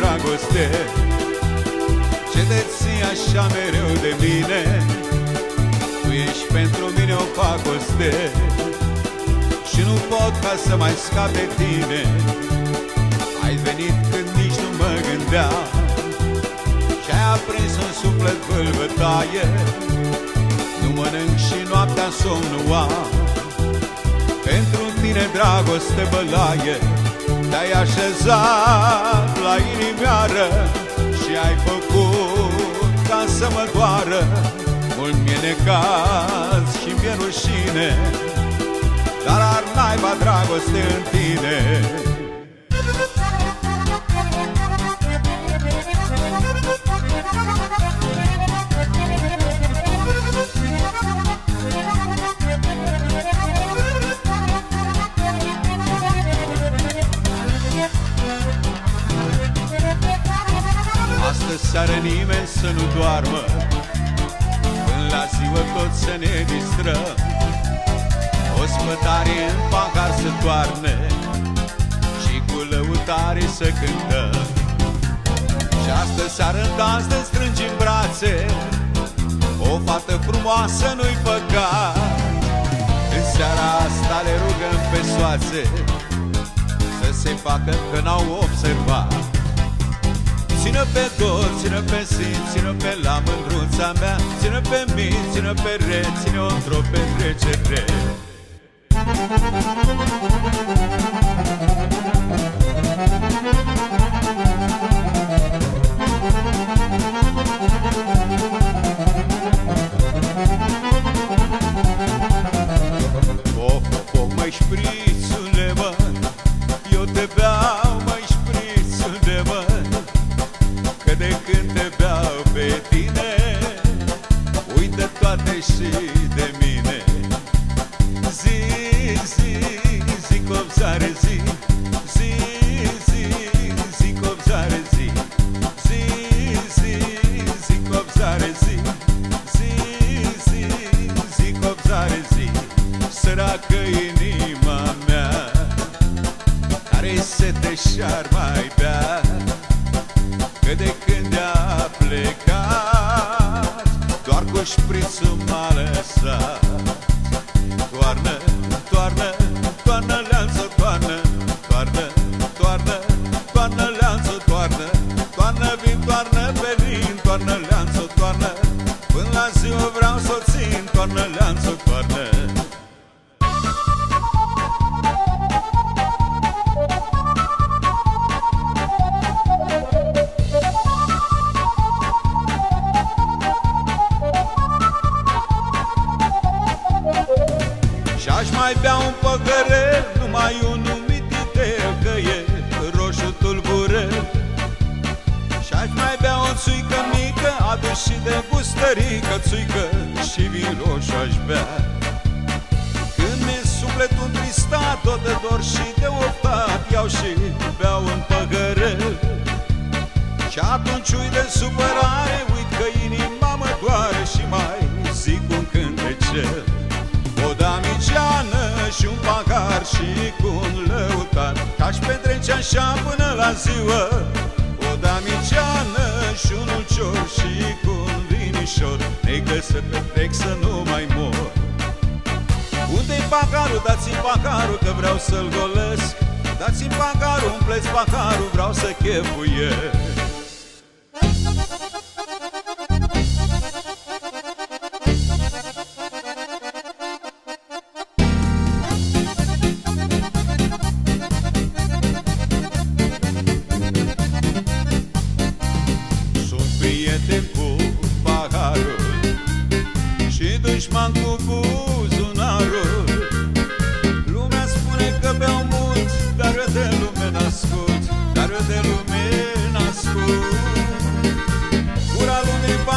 dragoste. Ce te ții așa mereu de mine? Tu ești pentru mine o pacoste Și nu pot ca să mai scap de tine. Ai venit când nici nu mă gândeam. Și-ai aprins un suflet vâlvătaie Nu mănânc și noaptea somn nu am Pentru tine dragoste bălaie te-ai așezat la inimioară Și ai făcut ca să mă doară. Mult mi-e necaz și mi-e rușine Dar ar naiba dragoste în tine să nu doarmă. Până la ziua tot să ne distrăm. O spătare în pahar să toarne Și cu lăutare să cântăm. Și astă seară în dans ne strângem brațe O fată frumoasă nu-i păcat. În seara asta le rugăm pe soațe Să se facă că n-au observat Țină pe dor, țină pe sim, țină pe la mândruța mea. Țină pe mine, țină pe re, ține-o într-o petrecere. Of, Săracă inima mea Care se te și-ar mai bea? Că de când a plecat Doar cu șprițul m-a lăsat. Toarnă, toarnă, toarnă vin, toarnă venin, toarnă. Leanță, toarnă Până la ziua vreau să o țin, toarnă leanță, toarnă. Și-aș mai bea un păcărel Numai un mică Adus și de gustărică Țuică și vin roșu aș bea. Când mi-e sufletul tristat Tot de dor și de optat Iau și beau un păcărel Și atunci uit de supărare Uit că inima mă doare Și mai zic un cântecel. O damiceană și un pahar și cu un lăutar Ca-și petrece așa până la ziua să petrec să nu mai mor. Unde-i paharul? Dați-mi paharul că vreau să-l golesc. Dați-mi paharul, umpleți paharul, vreau să chefuiesc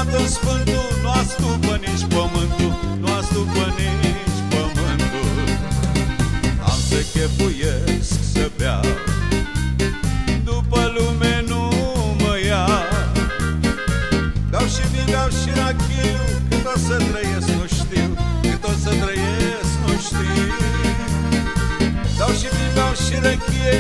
Tată Sfântul Nu astupă nici pământul Nu astupă pământul. Am să chefuiesc să beau După lume nu mă ia. Dau și vin, dau să trăiesc nu știu Cât să trăiesc nu știu. Dau și vin, dau și rachie